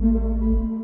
Música